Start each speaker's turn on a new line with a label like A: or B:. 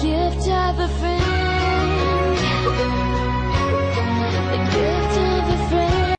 A: gift of a friend.